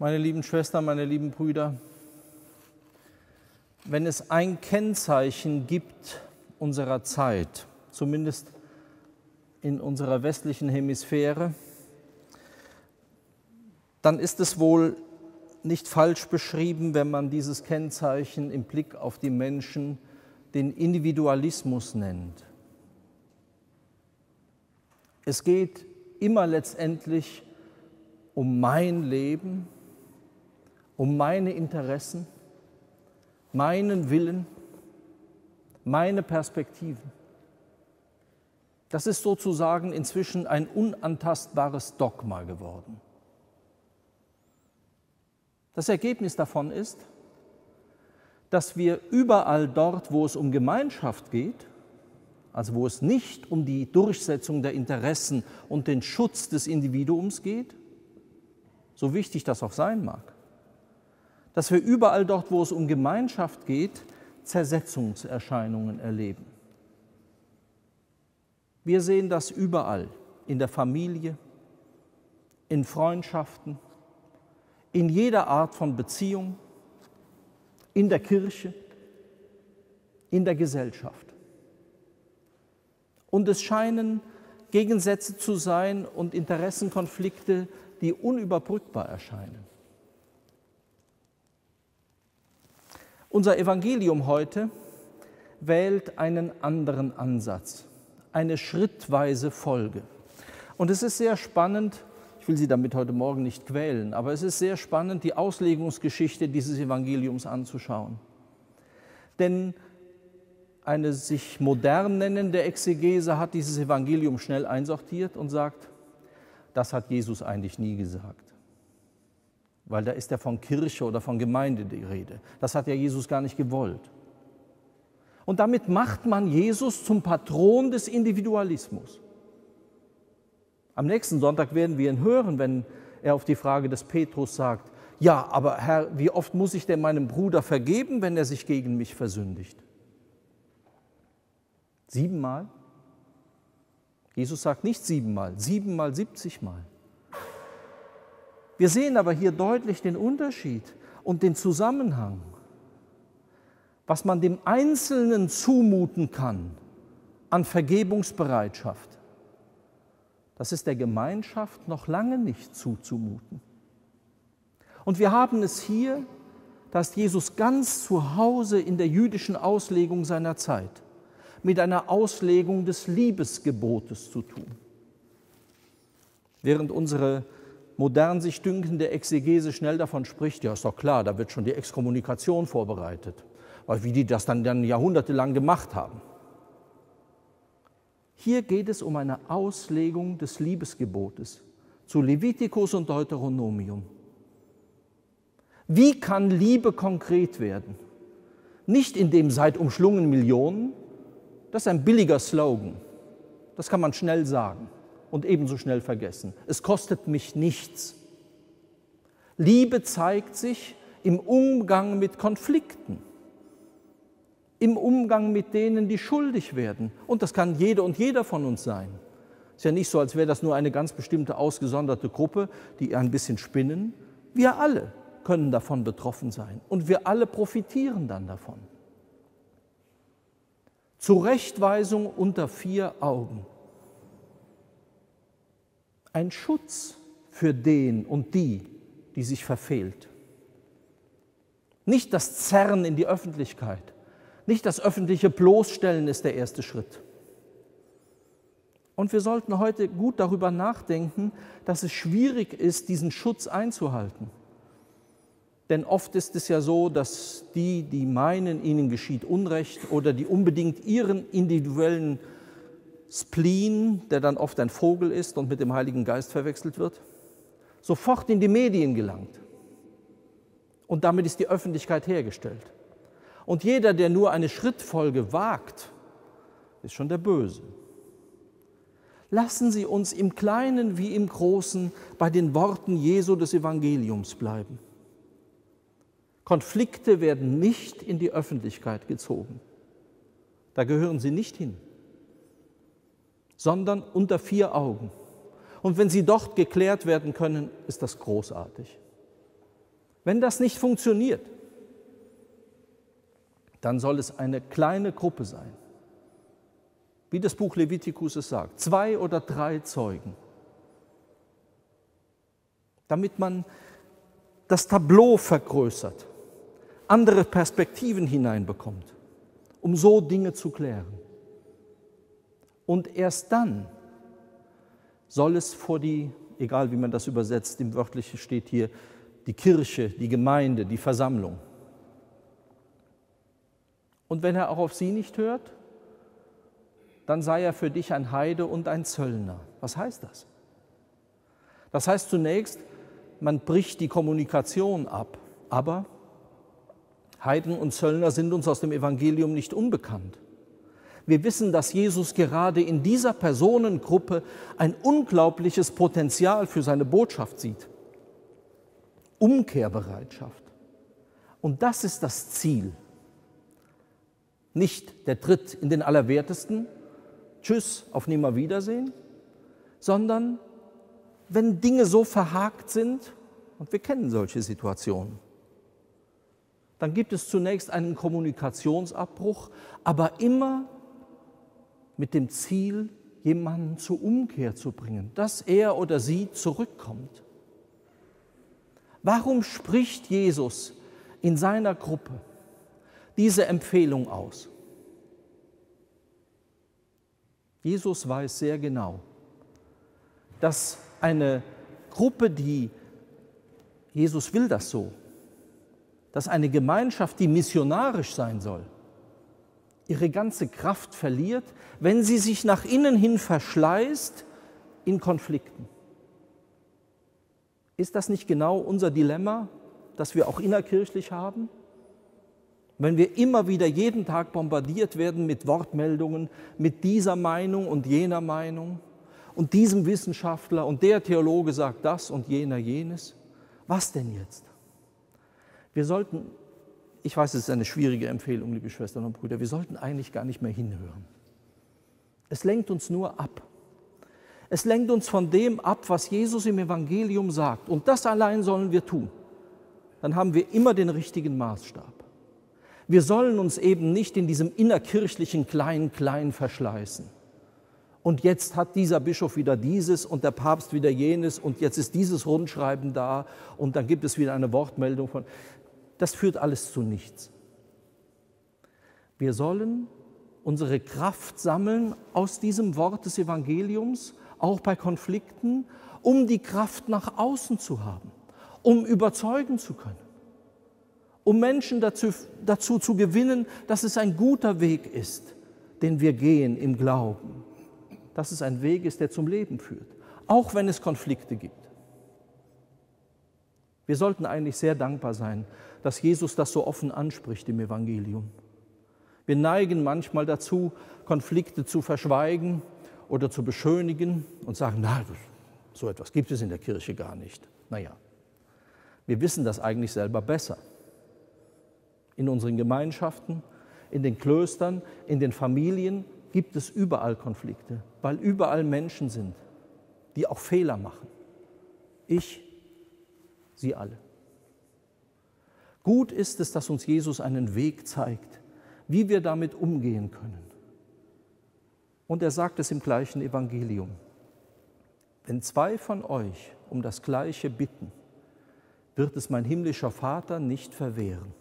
Meine lieben Schwestern, meine lieben Brüder, wenn es ein Kennzeichen gibt unserer Zeit, zumindest in unserer westlichen Hemisphäre, dann ist es wohl nicht falsch beschrieben, wenn man dieses Kennzeichen im Blick auf die Menschen den Individualismus nennt. Es geht immer letztendlich um mein Leben, um meine Interessen, meinen Willen, meine Perspektiven. Das ist sozusagen inzwischen ein unantastbares Dogma geworden. Das Ergebnis davon ist, dass wir überall dort, wo es um Gemeinschaft geht, also wo es nicht um die Durchsetzung der Interessen und den Schutz des Individuums geht, so wichtig das auch sein mag, dass wir überall dort, wo es um Gemeinschaft geht, Zersetzungserscheinungen erleben. Wir sehen das überall, in der Familie, in Freundschaften, in jeder Art von Beziehung, in der Kirche, in der Gesellschaft. Und es scheinen Gegensätze zu sein und Interessenkonflikte, die unüberbrückbar erscheinen. Unser Evangelium heute wählt einen anderen Ansatz, eine schrittweise Folge. Und es ist sehr spannend, ich will Sie damit heute Morgen nicht quälen, aber es ist sehr spannend, die Auslegungsgeschichte dieses Evangeliums anzuschauen. Denn eine sich modern nennende Exegese hat dieses Evangelium schnell einsortiert und sagt, das hat Jesus eigentlich nie gesagt. Weil da ist ja von Kirche oder von Gemeinde die Rede. Das hat ja Jesus gar nicht gewollt. Und damit macht man Jesus zum Patron des Individualismus. Am nächsten Sonntag werden wir ihn hören, wenn er auf die Frage des Petrus sagt, ja, aber Herr, wie oft muss ich denn meinem Bruder vergeben, wenn er sich gegen mich versündigt? Siebenmal? Jesus sagt nicht siebenmal, siebenmal, siebzigmal. Wir sehen aber hier deutlich den Unterschied und den Zusammenhang, was man dem Einzelnen zumuten kann an Vergebungsbereitschaft das ist der Gemeinschaft noch lange nicht zuzumuten. Und wir haben es hier, dass Jesus ganz zu Hause in der jüdischen Auslegung seiner Zeit mit einer Auslegung des Liebesgebotes zu tun. Während unsere modern sich dünkende Exegese schnell davon spricht, ja ist doch klar, da wird schon die Exkommunikation vorbereitet, weil wie die das dann, dann jahrhundertelang gemacht haben. Hier geht es um eine Auslegung des Liebesgebotes zu Levitikus und Deuteronomium. Wie kann Liebe konkret werden? Nicht indem seid umschlungen Millionen, das ist ein billiger Slogan, das kann man schnell sagen und ebenso schnell vergessen. Es kostet mich nichts. Liebe zeigt sich im Umgang mit Konflikten im Umgang mit denen, die schuldig werden. Und das kann jede und jeder von uns sein. Es ist ja nicht so, als wäre das nur eine ganz bestimmte ausgesonderte Gruppe, die ein bisschen spinnen. Wir alle können davon betroffen sein und wir alle profitieren dann davon. Zurechtweisung unter vier Augen. Ein Schutz für den und die, die sich verfehlt. Nicht das Zerren in die Öffentlichkeit, nicht das öffentliche Bloßstellen ist der erste Schritt. Und wir sollten heute gut darüber nachdenken, dass es schwierig ist, diesen Schutz einzuhalten. Denn oft ist es ja so, dass die, die meinen, ihnen geschieht Unrecht oder die unbedingt ihren individuellen Spleen, der dann oft ein Vogel ist und mit dem Heiligen Geist verwechselt wird, sofort in die Medien gelangt. Und damit ist die Öffentlichkeit hergestellt. Und jeder, der nur eine Schrittfolge wagt, ist schon der Böse. Lassen Sie uns im Kleinen wie im Großen bei den Worten Jesu des Evangeliums bleiben. Konflikte werden nicht in die Öffentlichkeit gezogen. Da gehören sie nicht hin, sondern unter vier Augen. Und wenn sie dort geklärt werden können, ist das großartig. Wenn das nicht funktioniert, dann soll es eine kleine Gruppe sein. Wie das Buch Levitikus es sagt, zwei oder drei Zeugen. Damit man das Tableau vergrößert, andere Perspektiven hineinbekommt, um so Dinge zu klären. Und erst dann soll es vor die, egal wie man das übersetzt, im Wörtlichen steht hier, die Kirche, die Gemeinde, die Versammlung. Und wenn er auch auf sie nicht hört, dann sei er für dich ein Heide und ein Zöllner. Was heißt das? Das heißt zunächst, man bricht die Kommunikation ab, aber Heiden und Zöllner sind uns aus dem Evangelium nicht unbekannt. Wir wissen, dass Jesus gerade in dieser Personengruppe ein unglaubliches Potenzial für seine Botschaft sieht. Umkehrbereitschaft. Und das ist das Ziel. Nicht der Tritt in den Allerwertesten, Tschüss, auf Nimmerwiedersehen, sondern wenn Dinge so verhakt sind, und wir kennen solche Situationen, dann gibt es zunächst einen Kommunikationsabbruch, aber immer mit dem Ziel, jemanden zur Umkehr zu bringen, dass er oder sie zurückkommt. Warum spricht Jesus in seiner Gruppe diese Empfehlung aus? Jesus weiß sehr genau, dass eine Gruppe, die, Jesus will das so, dass eine Gemeinschaft, die missionarisch sein soll, ihre ganze Kraft verliert, wenn sie sich nach innen hin verschleißt in Konflikten. Ist das nicht genau unser Dilemma, das wir auch innerkirchlich haben? Wenn wir immer wieder jeden Tag bombardiert werden mit Wortmeldungen, mit dieser Meinung und jener Meinung und diesem Wissenschaftler und der Theologe sagt das und jener jenes, was denn jetzt? Wir sollten ich weiß, es ist eine schwierige Empfehlung, liebe Schwestern und Brüder, wir sollten eigentlich gar nicht mehr hinhören. Es lenkt uns nur ab. Es lenkt uns von dem ab, was Jesus im Evangelium sagt. Und das allein sollen wir tun. Dann haben wir immer den richtigen Maßstab. Wir sollen uns eben nicht in diesem innerkirchlichen Klein-Klein verschleißen. Und jetzt hat dieser Bischof wieder dieses und der Papst wieder jenes und jetzt ist dieses Rundschreiben da und dann gibt es wieder eine Wortmeldung von das führt alles zu nichts. Wir sollen unsere Kraft sammeln aus diesem Wort des Evangeliums, auch bei Konflikten, um die Kraft nach außen zu haben, um überzeugen zu können, um Menschen dazu, dazu zu gewinnen, dass es ein guter Weg ist, den wir gehen im Glauben, dass es ein Weg ist, der zum Leben führt, auch wenn es Konflikte gibt. Wir sollten eigentlich sehr dankbar sein, dass Jesus das so offen anspricht im Evangelium. Wir neigen manchmal dazu, Konflikte zu verschweigen oder zu beschönigen und sagen, na, so etwas gibt es in der Kirche gar nicht. Naja, wir wissen das eigentlich selber besser. In unseren Gemeinschaften, in den Klöstern, in den Familien gibt es überall Konflikte, weil überall Menschen sind, die auch Fehler machen. Ich sie alle. Gut ist es, dass uns Jesus einen Weg zeigt, wie wir damit umgehen können. Und er sagt es im gleichen Evangelium. Wenn zwei von euch um das Gleiche bitten, wird es mein himmlischer Vater nicht verwehren.